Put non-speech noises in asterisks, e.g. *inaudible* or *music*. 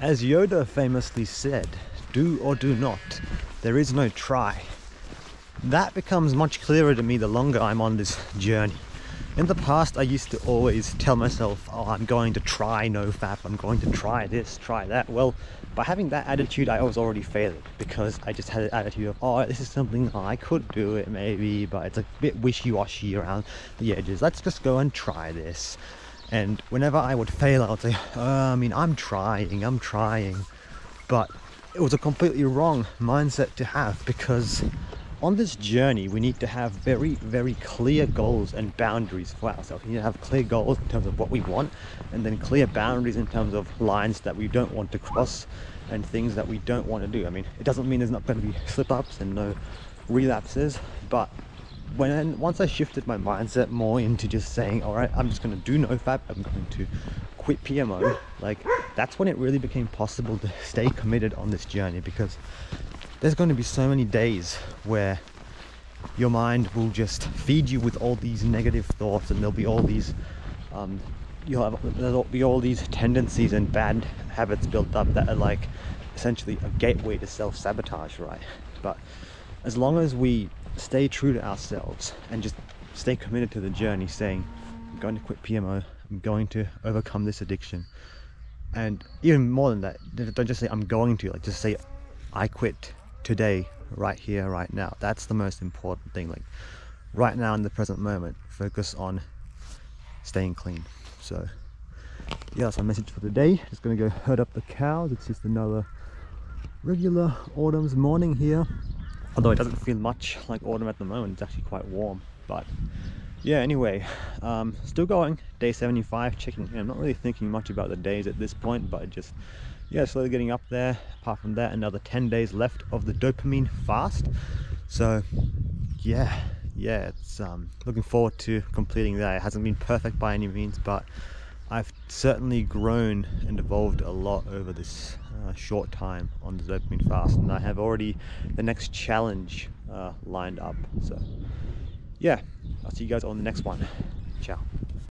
As Yoda famously said, do or do not, there is no try. That becomes much clearer to me the longer I'm on this journey. In the past, I used to always tell myself, oh, I'm going to try no NoFap, I'm going to try this, try that. Well, by having that attitude, I was already failing because I just had an attitude of, oh, this is something I could do it maybe, but it's a bit wishy-washy around the edges. Let's just go and try this. And whenever I would fail, I would say, oh, I mean, I'm trying, I'm trying. But it was a completely wrong mindset to have because on this journey, we need to have very, very clear goals and boundaries for ourselves. We need to have clear goals in terms of what we want, and then clear boundaries in terms of lines that we don't want to cross and things that we don't want to do. I mean, it doesn't mean there's not going to be slip ups and no relapses, but when once I shifted my mindset more into just saying, all right, I'm just going to do NoFap, I'm going to quit PMO, *laughs* like that's when it really became possible to stay committed on this journey because there's going to be so many days where your mind will just feed you with all these negative thoughts and there'll be all these um, you'll have there'll be all these tendencies and bad habits built up that are like essentially a gateway to self-sabotage right? But as long as we stay true to ourselves and just stay committed to the journey saying i'm going to quit pmo i'm going to overcome this addiction and even more than that don't just say i'm going to like just say i quit today right here right now. That's the most important thing like right now in the present moment focus on staying clean. So yeah that's my message for today just gonna go herd up the cows. It's just another regular autumn's morning here although it doesn't feel much like autumn at the moment it's actually quite warm but yeah anyway um, still going day 75 checking in i'm not really thinking much about the days at this point but just yeah slowly getting up there. Apart from that another 10 days left of the dopamine fast. So yeah yeah it's um, looking forward to completing that. It hasn't been perfect by any means but I've certainly grown and evolved a lot over this uh, short time on the dopamine fast and I have already the next challenge uh, lined up. So yeah I'll see you guys on the next one. Ciao